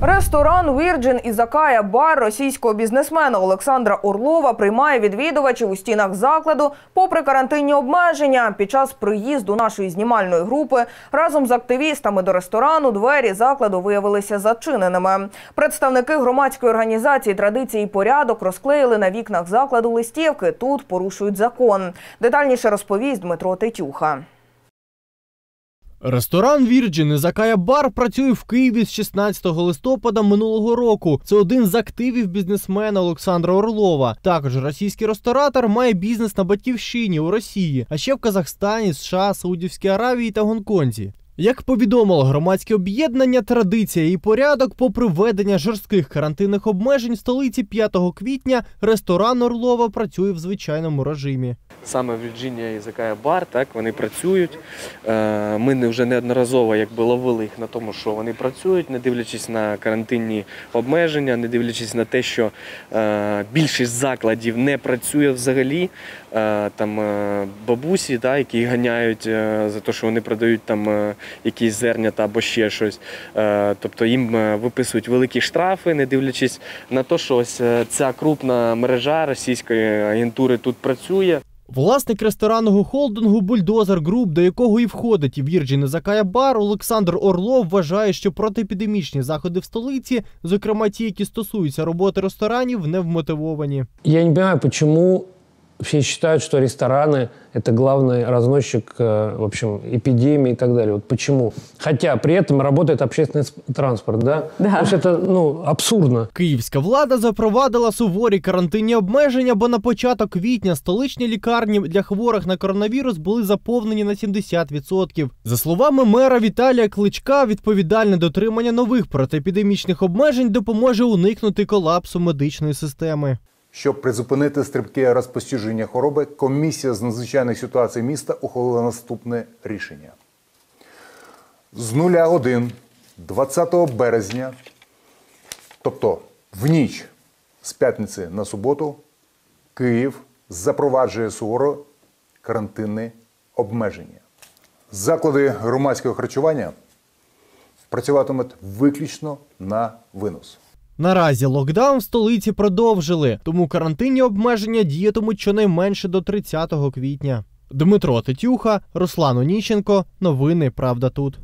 Ресторан Вірджин Ізакая бар російського бізнесмена Олександра Орлова приймає відвідувачів у стінах закладу попри карантинні обмеження. Під час приїзду нашої знімальної групи разом з активістами до ресторану двері закладу виявилися зачиненими. Представники громадської організації традиції і порядок розклеїли на вікнах закладу листівки. Тут порушують закон. Детальніше розповість Дмитро Тетюха. Ресторан Вірджин Закая Бар працює в Києві з 16 листопада минулого року. Це один з активів бізнесмена Олександра Орлова. Також російський ресторатор має бізнес на батьківщині у Росії, а ще в Казахстані, США, Саудівській Аравії та Гонконзі. Як повідомило громадське об'єднання Традиція і порядок, попри введення жорстких карантинних обмежень в столиці 5 квітня, ресторан Орлова працює в звичайному режимі. Саме Virginia і Закая Бар, так вони працюють. Е, Ми вже неодноразово якби ловили їх на тому, що вони працюють, не дивлячись на карантинні обмеження, не дивлячись на те, що е, більшість закладів не працює взагалі. Е, Там бабусі, да, які ганяють за те, що вони продають там якісь зернята або ще щось. Е, Тобто їм е, виписують великі штрафи, не дивлячись на те, що ось е, ця крупна мережа російської агентури тут працює. Власник ресторанного холдингу Бульдозер Груп, до якого і входить Вірджин Закая Бар, Олександр Орлов вважає, що протиепідемічні заходи в столиці, зокрема ті, які стосуються роботи ресторанів, не вмотивовані. Я не понимаю, почему все считают, что рестораны – это главный разносчик, э, в общем, эпидемии и так далее. Вот почему? Хотя при этом работает общественный с- транспорт, да? Да. То есть это, ну, абсурдно. Київська влада запровадила суворі карантинні обмеження, бо на початок квітня столичні лікарні для хворих на коронавірус були заповнені на 70%. За словами мера Віталія Кличка, відповідальне дотримання нових протиепідемічних обмежень допоможе уникнути колапсу медичної системи. Щоб призупинити стрибке розпостіження хвороби, комісія з надзвичайних ситуацій міста ухвалила наступне рішення. З нуля годин 20 березня, тобто в ніч з п'ятниці на суботу, Київ запроваджує суворо карантинне обмеження. Заклади громадського харчування працюватимуть виключно на винос. Наразі локдаун в столиці продовжили, тому карантинні обмеження діятимуть щонайменше до 30 квітня. Дмитро Тетюха, Руслан Оніщенко. Новини Правда тут.